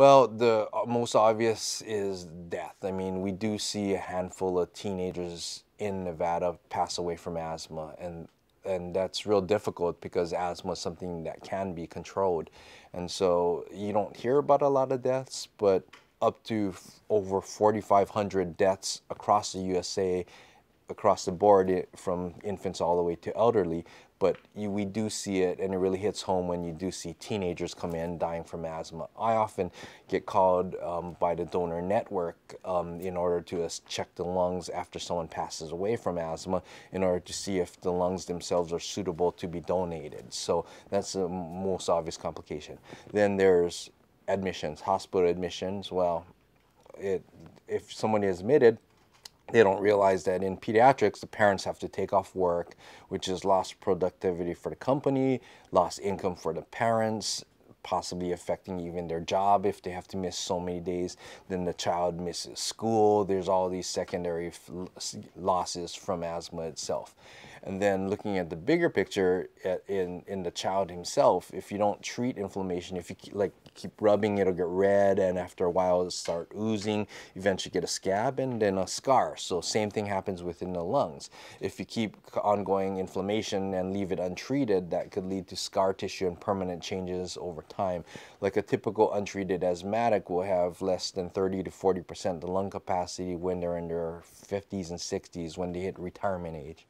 Well, the uh, most obvious is death. I mean, we do see a handful of teenagers in Nevada pass away from asthma, and and that's real difficult because asthma is something that can be controlled, and so you don't hear about a lot of deaths, but up to over 4,500 deaths across the USA across the board from infants all the way to elderly but you, we do see it and it really hits home when you do see teenagers come in dying from asthma. I often get called um, by the donor network um, in order to check the lungs after someone passes away from asthma in order to see if the lungs themselves are suitable to be donated. So that's the most obvious complication. Then there's admissions, hospital admissions. Well, it, if someone is admitted, they don't realize that in pediatrics, the parents have to take off work, which is lost productivity for the company, lost income for the parents, possibly affecting even their job if they have to miss so many days. Then the child misses school. There's all these secondary losses from asthma itself. And then looking at the bigger picture at, in, in the child himself, if you don't treat inflammation, if you keep, like keep rubbing, it'll get red and after a while it'll start oozing, eventually get a scab and then a scar. So same thing happens within the lungs. If you keep ongoing inflammation and leave it untreated, that could lead to scar tissue and permanent changes over time. Like a typical untreated asthmatic will have less than 30 to 40% the lung capacity when they're in their 50s and 60s when they hit retirement age.